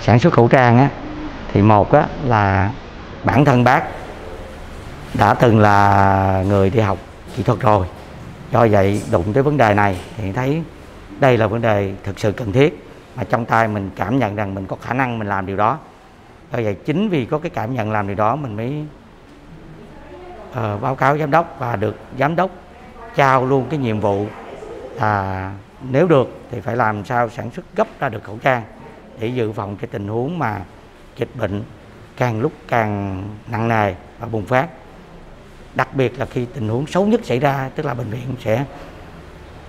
Sản xuất khẩu trang á thì một á là bản thân bác đã từng là người đi học kỹ thuật rồi. Do vậy đụng tới vấn đề này thì thấy đây là vấn đề thực sự cần thiết mà trong tay mình cảm nhận rằng mình có khả năng mình làm điều đó. Do vậy chính vì có cái cảm nhận làm điều đó mình mới uh, báo cáo giám đốc và được giám đốc trao luôn cái nhiệm vụ là nếu được thì phải làm sao sản xuất gấp ra được khẩu trang để dự phòng cái tình huống mà dịch bệnh càng lúc càng nặng nề và bùng phát. Đặc biệt là khi tình huống xấu nhất xảy ra tức là bệnh viện sẽ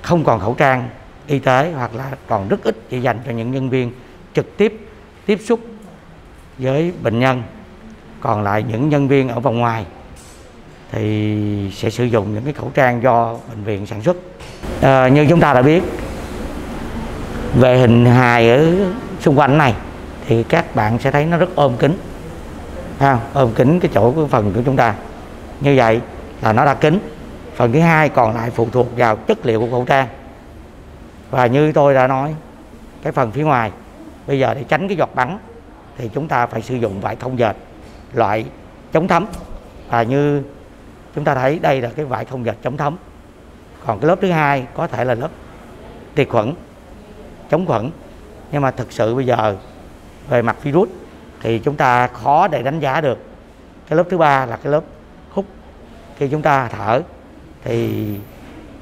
không còn khẩu trang y tế hoặc là còn rất ít chỉ dành cho những nhân viên trực tiếp tiếp xúc với bệnh nhân. Còn lại những nhân viên ở vòng ngoài thì sẽ sử dụng những cái khẩu trang do bệnh viện sản xuất. À, như chúng ta đã biết về hình hài ở xung quanh này thì các bạn sẽ thấy nó rất ôm kính. Ha, ôm kính cái chỗ cái phần của chúng ta. Như vậy là nó đã kính. Phần thứ hai còn lại phụ thuộc vào chất liệu của khẩu trang. Và như tôi đã nói cái phần phía ngoài bây giờ để tránh cái giọt bắn thì chúng ta phải sử dụng vải không dệt loại chống thấm. Và như chúng ta thấy đây là cái vải không dệt chống thấm. Còn cái lớp thứ hai có thể là lớp tiệt khuẩn chống khuẩn nhưng mà thực sự bây giờ, về mặt virus, thì chúng ta khó để đánh giá được. Cái lớp thứ ba là cái lớp hút. Khi chúng ta thở, thì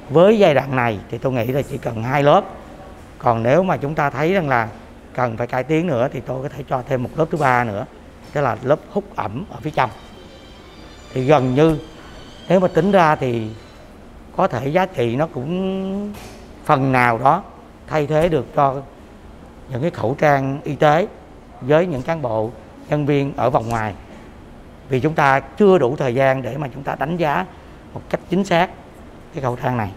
với giai đoạn này thì tôi nghĩ là chỉ cần hai lớp. Còn nếu mà chúng ta thấy rằng là cần phải cải tiến nữa thì tôi có thể cho thêm một lớp thứ ba nữa, tức là lớp hút ẩm ở phía trong. Thì gần như, nếu mà tính ra thì có thể giá trị nó cũng phần nào đó thay thế được cho những cái khẩu trang y tế với những cán bộ nhân viên ở vòng ngoài. Vì chúng ta chưa đủ thời gian để mà chúng ta đánh giá một cách chính xác cái khẩu trang này.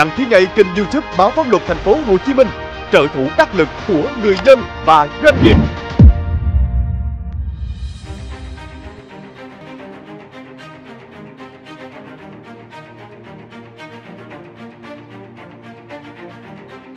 Đăng ký ngay kênh YouTube báo pháp luật thành phố Hồ Chí Minh, trợ thủ đắc lực của người dân và doanh nghiệp.